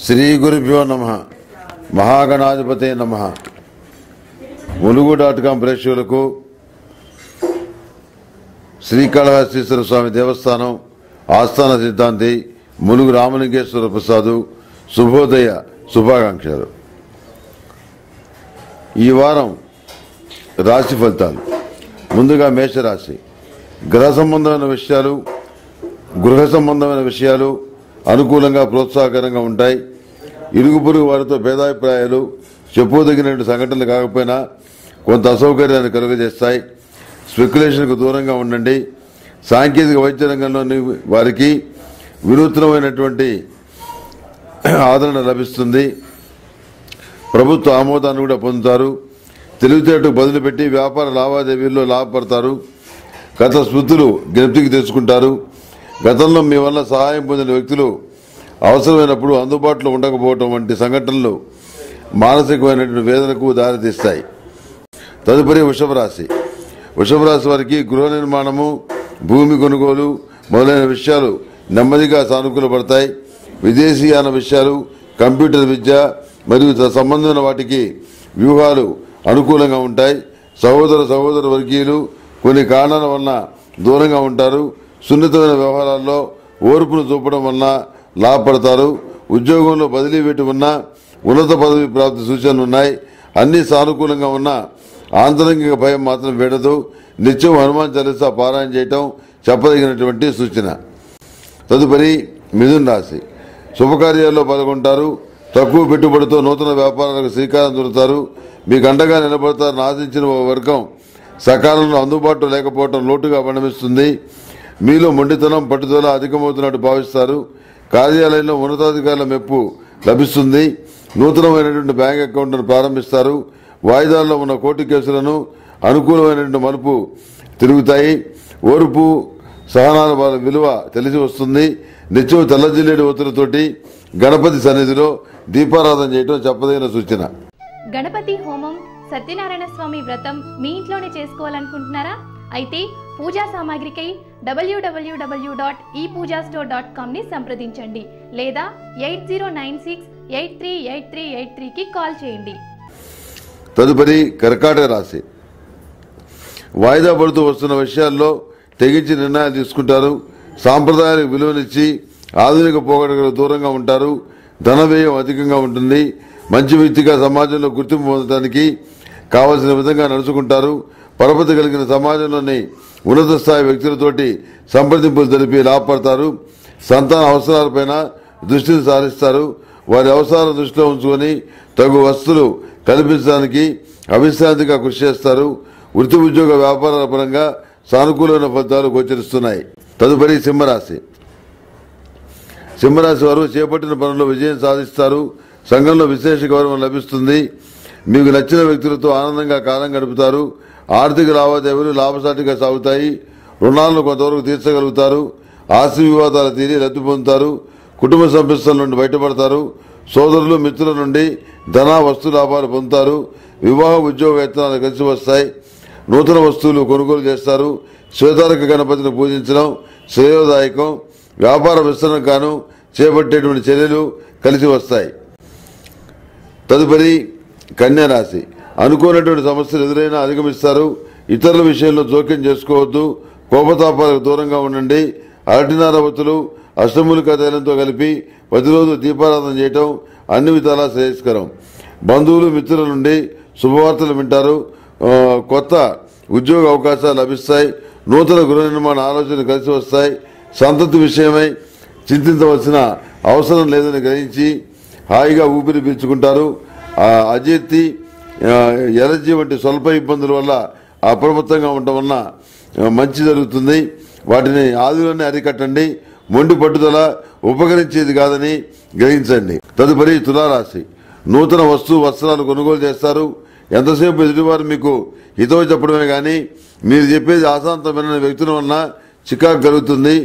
శ్రీ గురుభ్యో నమ. మహాగణాధిపతి నమ. ములుగు డాట్ కాం ప్రేక్షకులకు శ్రీకాళహస్తీశ్వర స్వామి దేవస్థానం ఆస్థాన సిద్ధాంతి ములుగు రామలింగేశ్వర ప్రసాదు శుభోదయ శుభాకాంక్షలు. ఈ వారం రాశి ఫలితాలు. ముందుగా మేషరాశి. గ్రహ సంబంధమైన విషయాలు గృహ సంబంధమైన విషయాలు అనుకూలంగా ప్రోత్సాహకరంగా ఉంటాయి. ఇరుగు పొరుగు వారితో భేదాభిప్రాయాలు చెప్పుదగినటువంటి సంఘటనలు కాకపోయినా కొంత అసౌకర్యాన్ని కలుగజేస్తాయి. స్పెక్యులేషన్కు దూరంగా ఉండండి. సాంకేతిక వైద్య రంగంలోని వారికి వినూత్నమైనటువంటి ఆదరణ లభిస్తుంది. ప్రభుత్వ ఆమోదాన్ని కూడా పొందుతారు. తెలివితేటకు బదులు పెట్టి వ్యాపార లావాదేవీల్లో లాభపడతారు. గత స్మృతులు జ్ఞప్తికి తెచ్చుకుంటారు. గతంలో మీ వల్ల సహాయం పొందిన వ్యక్తులు అవసరమైనప్పుడు అందుబాటులో ఉండకపోవటం వంటి సంఘటనలు మానసికమైనటువంటి వేదనకు దారితీస్తాయి. తదుపరి వృషభరాశి. వృషభరాశి వారికి గృహ నిర్మాణము భూమి కొనుగోలు మొదలైన విషయాలు నెమ్మదిగా సానుకూలపడతాయి. విదేశీయాన విషయాలు కంప్యూటర్ విద్య మరియు సంబంధమైన వాటికి వ్యూహాలు అనుకూలంగా ఉంటాయి. సహోదర సహోదర వర్గీయులు కొన్ని కారణాల వలన దూరంగా ఉంటారు. సున్నితమైన వ్యవహారాల్లో ఓర్పును చూపడం వలన లాభపడతారు. ఉద్యోగంలో బదిలీ పెట్టి ఉన్న ఉన్నత పదవి ప్రాప్తి సూచనలు ఉన్నాయి. అన్ని సానుకూలంగా ఉన్న ఆంతరంగిక భయం మాత్రం వేడదు. నిత్యం హనుమాన్ చాలీసా పారాయణ చేయటం చెప్పదగినటువంటి సూచన. తదుపరి మిథున్ రాశి. శుభకార్యాల్లో పాల్గొంటారు. తక్కువ పెట్టుబడితో నూతన వ్యాపారాలకు శ్రీకారం దొరుకుతారు మీకు అండగా నిలబడతారని ఆశించిన ఓ వర్గం సకాలంలో అందుబాటులో లేకపోవడం లోటుగా పరిణమిస్తుంది. మీలో మొండితనం పట్టుదల అధికమవుతున్నట్టు భావిస్తారు. కార్యాలయంలో ఉన్నతాధికారుల మెప్పు లభిస్తుంది. నూతనమైనటువంటి బ్యాంక్ అకౌంట్ను ప్రారంభిస్తారు. వాయిదాల్లో ఉన్న కోర్టు కేసులను అనుకూలమైనటువంటి మలుపు తిరుగుతాయి. ఓర్పు సహనాల వాళ్ళ విలువ తెలిసి వస్తుంది. నిత్యం తెల్లజిల్లేడు ఒత్తులతోటి గణపతి సన్నిధిలో దీపారాధన చేయడం చెప్పదగిన సూచన. గణపతి హోమం సత్యనారాయణ స్వామి వ్రతం మీ ఇంట్లోనే చేసుకోవాలనుకుంటున్నారా? అయితే పూజా సామాగ్రికై డబ్ల్యూడబ్ల్యూడబ్ల్యూ డాట్ ఈ పూజా స్టోర్ డాట్ కామ్ని సంప్రదించండి లేదా eight zero nine six eight three eight three eight త్రీకి కాల్ చేయండి. తదుపరి కర్కాటక రాశి. వాయిదా పడుతూ వస్తున్న విషయాల్లో తెగించి నిర్ణయాలు తీసుకుంటారు. సాంప్రదాయాలకు విలువనిచ్చి ఆధునిక పోగడలకు దూరంగా ఉంటారు. ధన వ్యయం అధికంగా ఉంటుంది. మంచి వ్యక్తిగా సమాజంలో గుర్తింపు పొందడానికి కావలసిన విధంగా నడుచుకుంటారు. పరపతి కలిగిన సమాజంలోని ఉన్నత స్థాయి వ్యక్తులతోటి సంప్రదింపులు జరిపి లాభపడతారు. సంతాన అవసరాలపైన దృష్టిని సారిస్తారు. వారి అవసరాల దృష్టిలో ఉంచుకొని తగు వస్తువులు కల్పించడానికి అవిశ్రాంతిగా కృషి చేస్తారు. వృత్తి ఉద్యోగ వ్యాపారాల పరంగా సానుకూలమైన ఫలితాలు గోచరిస్తున్నాయి. తదుపరి సింహరాశి. సింహరాశి వారు చేపట్టిన పనుల్లో విజయం సాధిస్తారు. సంఘంలో విశేష గౌరవం లభిస్తుంది. మీకు నచ్చిన వ్యక్తులతో ఆనందంగా కాలం గడుపుతారు. ఆర్థిక లావాదేవీలు లాభసాటిగా సాగుతాయి. రుణాలను కొంతవరకు తీర్చగలుగుతారు. ఆస్తి వివాదాలు తీరి రద్దు పొందుతారు. కుటుంబ సమస్యల నుండి బయటపడతారు. సోదరులు మిత్రుల నుండి ధన వస్తు లాభాలు పొందుతారు. వివాహ ఉద్యోగ వేతనాలు కలిసి వస్తాయి. నూతన వస్తువులు కొనుగోలు చేస్తారు. శ్వేతారక గణపతిని పూజించడం శ్రేయోదాయకం. వ్యాపార విస్తరణ గాను చేపట్టేటువంటి చర్యలు కలిసి వస్తాయి. తదుపరి కన్యా రాశి అనుకోనటువంటి సమస్యలు ఎదురైనా అధిగమిస్తారు. ఇతరుల విషయంలో జోక్యం చేసుకోవద్దు. కోపతాపాలకు దూరంగా ఉండండి. అరటినారవతులు అష్టములిక తైలంతో కలిపి ప్రతిరోజు దీపారాధన చేయటం అన్ని విధాలా శ్రేయస్కరం. బంధువులు మిత్రుల నుండి శుభవార్తలు వింటారు. కొత్త ఉద్యోగ అవకాశాలు లభిస్తాయి. నూతన గృహ నిర్మాణ ఆలోచనలు కలిసి వస్తాయి. సంతతి విషయమై చింతించవలసిన అవసరం లేదని గ్రహించి హాయిగా ఊపిరి పీల్చుకుంటారు. అజీర్తి ఎలర్జీ వంటి స్వల్ప ఇబ్బందుల వల్ల అప్రమత్తంగా ఉండటం వలన మంచి జరుగుతుంది. వాటిని ఆదిలోనే అరికట్టండి. మొండి పట్టుదల ఉపకరించేది కాదని గ్రహించండి. తదుపరి తులారాశి. నూతన వస్తువు వస్త్రాలు కొనుగోలు చేస్తారు. ఎంతసేపు ఎదుటివారు మీకు హితవు చెప్పడమే కానీ మీరు చెప్పేది ఆశాంతమైన వ్యక్తుల వలన చికాకు కలుగుతుంది.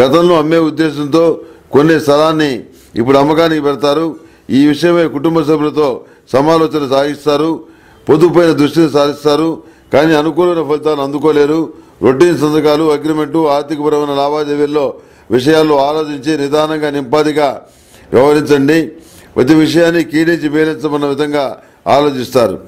గతంలో అమ్మే ఉద్దేశంతో కొన్ని స్థలాన్ని ఇప్పుడు అమ్మకానికి పెడతారు. ఈ విషయమై కుటుంబ సభ్యులతో సమాలోచన సాగిస్తారు పొదుపుపైన దృష్టిని సాధిస్తారు కానీ అనుకూలమైన ఫలితాలు అందుకోలేరు. రొటీన్ సంతకాలు అగ్రిమెంటు ఆర్థికపరమైన లావాదేవీల్లో విషయాల్లో ఆలోచించి నిదానంగా నింపాదిగా వ్యవహరించండి. ప్రతి విషయాన్ని కీడించి మేలించమన్న విధంగా ఆలోచిస్తారు.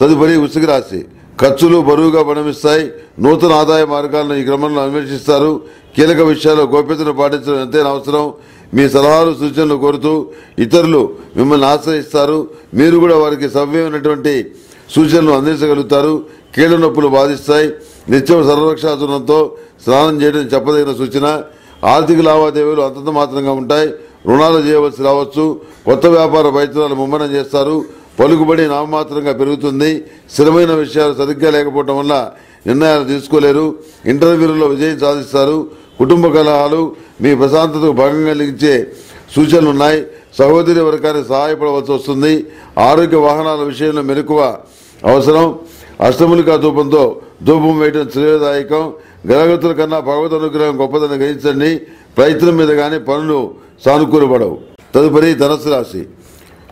తదుపరి వృశ్చిక రాశి. ఖర్చులు బరువుగా పరిణమిస్తాయి నూతన ఆదాయ మార్గాలను ఈ క్రమంలో అన్వేషిస్తారు. కీలక విషయాల్లో గోప్యతను పాటించడం ఎంతైనా అవసరం. మీ సలహాలు సూచనలు కోరుతూ ఇతరులు మిమ్మల్ని ఆశ్రయిస్తారు. మీరు కూడా వారికి సవ్యమైనటువంటి సూచనలు అందించగలుగుతారు. కీళ్ళ నొప్పులు బాధిస్తాయి. నిత్యం సర్వరక్షాచరణతో స్నానం చేయడం చెప్పదగిన సూచన. ఆర్థిక లావాదేవీలు అంతంత మాత్రంగా ఉంటాయి. రుణాలు చేయవలసి రావచ్చు. కొత్త వ్యాపార ప్రయత్నాలు ముమ్మరం చేస్తారు. పలుకుబడి నామమాత్రంగా పెరుగుతుంది. స్థిరమైన విషయాలు సరిగ్గా లేకపోవడం వల్ల నిర్ణయాలు తీసుకోలేరు. ఇంటర్వ్యూలలో విజయం సాధిస్తారు. కుటుంబ కలహాలు మీ ప్రశాంతతకు భంగం కలిగించే సూచనలు ఉన్నాయి. సహోదరి వర్గానికి సహాయపడవలసి వస్తుంది. ఆరోగ్య వాహనాల విషయంలో మెలకువ అవసరం. అష్టములికా ధూపంతో ధూపం వేయడం శ్రేయదాయకం. గ్రహగతుల కన్నా భగవద్ అనుగ్రహం గొప్పదని గ్రహించండి. ప్రయత్నం మీద కానీ పనులు సానుకూలపడవు. తదుపరి ధనస్సు రాశి.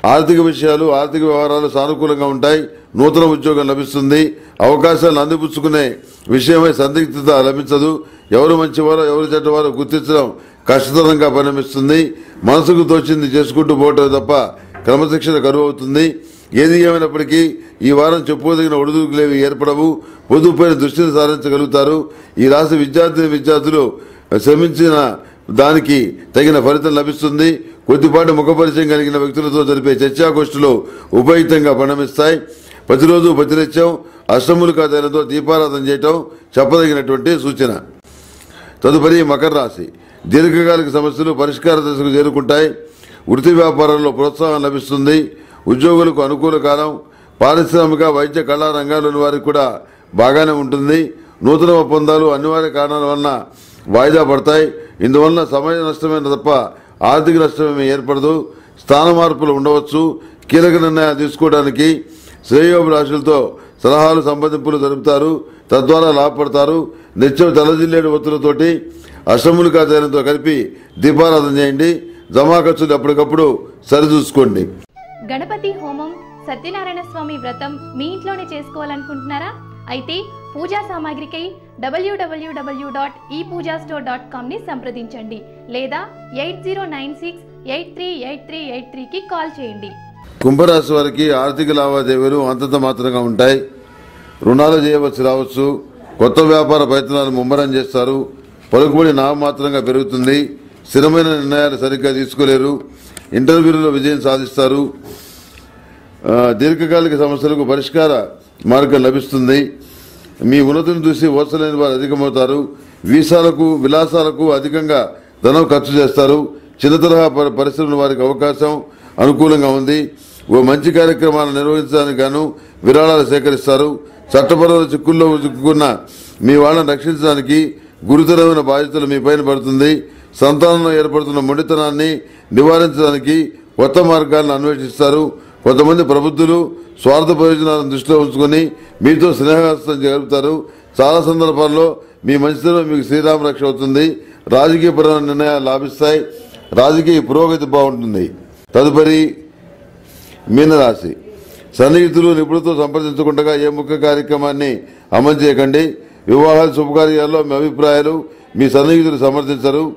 ఆర్థిక విషయాలు ఆర్థిక వ్యవహారాలు సానుకూలంగా ఉంటాయి. నూతన ఉద్యోగం లభిస్తుంది. అవకాశాలను అందిపుచ్చుకునే విషయమై సందిగ్ధత లభించదు. ఎవరు మంచివారో ఎవరు చెడ్డవారో గుర్తించడం కష్టతరంగా పరిణమిస్తుంది. మనసుకు తోచింది చేసుకుంటూ పోవటం తప్ప క్రమశిక్షణ కరువు అవుతుంది ఏది ఏమైనప్పటికీ ఈ వారం చెప్పుకోదగిన ఒడిదుడుకులేవి ఏర్పడవు. పొదుపుపైన దృష్టిని సారించగలుగుతారు. ఈ రాశి విద్యార్థిని విద్యార్థులు శ్రమించిన దానికి తగిన ఫలితం లభిస్తుంది. కొద్దిపాటి ముఖపరిచయం కలిగిన వ్యక్తులతో జరిపే చర్చాగోష్ఠులు ఉపయుక్తంగా పరిణమిస్తాయి. ప్రతిరోజు ప్రతినిత్యం అష్టములు కాదైనతో దీపారాధన చేయటం చెప్పదగినటువంటి సూచన. తదుపరి మకర రాశి. దీర్ఘకాలిక సమస్యలు పరిష్కార దశకు చేరుకుంటాయి. వృత్తి వ్యాపారంలో ప్రోత్సాహం లభిస్తుంది. ఉద్యోగులకు అనుకూల కాలం. పారిశ్రామిక వైద్య కళా రంగాల్లోని వారికి కూడా బాగానే ఉంటుంది. నూతన ఒప్పందాలు అనివార్య కారణాల వలన వాయిదా పడతాయి. ఇందువలన సమయ నష్టమైన తప్ప ఆర్థిక నష్టమేమీ ఏర్పడదు. స్థాన మార్పులు ఉండవచ్చు. కీలక నిర్ణయాలు తీసుకోవడానికి శ్రేయోభిలాషులతో సలహాలు సంప్రదింపులు జరుపుతారు. తద్వారా లాభపడతారు. నిత్యం తలజిల్లేడు ఒత్తులతోటి అష్టములు కాచార్యంతో కలిపి దీపారాధన చేయండి. జమా ఖర్చులు ఎప్పటికప్పుడు సరిచూసుకోండి. గణపతి హోమం సత్యనారాయణ స్వామి వ్రతం మీ ఇంట్లోనే చేసుకోవాలనుకుంటున్నారా? అయితే పూజా సామాగ్రికై డబ్ల్యూడబ్ల్యూడబ్ల్యూ డాట్ ఈ పూజా స్టోర్ డాట్ కామ్ని సంప్రదించండి లేదా eight zero nine six eight three eight three eight త్రీకి కాల్ చేయండి. కుంభరాశి వారికి ఆర్థిక లావాదేవీలు అంతంత మాత్రంగా ఉంటాయి. రుణాలు చేయవలసి రావచ్చు. కొత్త వ్యాపార ప్రయత్నాలు ముమ్మరం చేస్తారు. పలుకుబడి నామమాత్రంగా పెరుగుతుంది. స్థిరమైన నిర్ణయాలు సరిగ్గా తీసుకోలేరు. ఇంటర్వ్యూలలో విజయం సాధిస్తారు. దీర్ఘకాలిక సమస్యలకు పరిష్కార మార్గం లభిస్తుంది. మీ ఉన్నతిని చూసి ఓర్చలేని వారు అధికమవుతారు. వీసాలకు విలాసాలకు అధికంగా ధనం ఖర్చు చేస్తారు. చిన్న తరహా పరి- పరిశ్రమల వారికి అవకాశం. అనుకూలంగా ఉంది. ఓ మంచి కార్యక్రమాలను నిర్వహించడానికి గాను విరాళాలు సేకరిస్తారు. చట్టపరమైన చిక్కుల్లో చిక్కుకున్న మీ వాళ్ళని రక్షించడానికి గురుతరమైన బాధ్యతలు మీ పైన పడుతుంది. సంతానంలో ఏర్పడుతున్న మొండితనాన్ని నివారించడానికి కొత్త మార్గాలను అన్వేషిస్తారు. కొంతమంది ప్రబుద్ధులు స్వార్థ ప్రయోజనాలను దృష్టిలో ఉంచుకొని మీతో స్నేహహస్తం జరుపుతారు. చాలా సందర్భాల్లో మీ మంచితనం మీకు శ్రీరామ రక్ష అవుతుంది. రాజకీయపరమైన నిర్ణయాలు లాభిస్తాయి. రాజకీయ పురోగతి బాగుంటుంది. తదుపరి మీనరాశి. సన్నిహితులు నిపుణులతో సంప్రదించకుండా ఏ ముఖ్య కార్యక్రమాన్ని అమలు చేయకండి. వివాహాలు శుభకార్యాల్లో మీ అభిప్రాయాలు మీ సన్నిహితులు సమర్థించరు.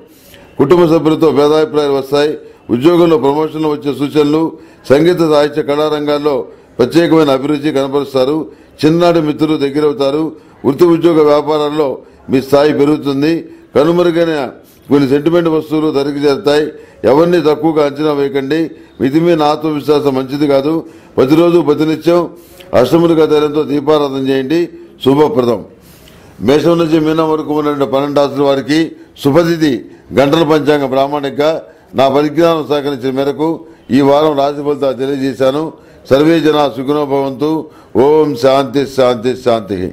కుటుంబ సభ్యులతో భేదాభిప్రాయాలు వస్తాయి. ఉద్యోగంలో ప్రమోషన్లు వచ్చే సూచనలు సంగీత సాహిత్య కళారంగాల్లో ప్రత్యేకమైన అభిరుచి కనపరుస్తారు. చిన్నాడు మిత్రులు దగ్గరవుతారు. వృత్తి ఉద్యోగ వ్యాపారాల్లో మీ స్థాయి పెరుగుతుంది. కనుమరుగైన కొన్ని సెంటిమెంట్ వస్తువులు ధరకు చేరుతాయి. ఎవరిని తక్కువగా అంచనా వేయకండి. మితిమీన ఆత్మవిశ్వాసం మంచిది కాదు. ప్రతిరోజు ప్రతినిత్యం అష్టములుగా ధైర్యంతో దీపారాధన చేయండి. శుభప్రదం. మేషం నుంచి మీనం వరకు ఉన్న పన్నెండు రాసుల వారికి శుభతిథి గంటల పంచాంగ ప్రామాణిక నా పరిజ్ఞానం సహకరించిన మేరకు ఈ వారం రాశి ఫలితాలు తెలియజేశాను. సర్వే జన సుఖనోభవంతు ఓం శాంతి శాంతి శాంతి.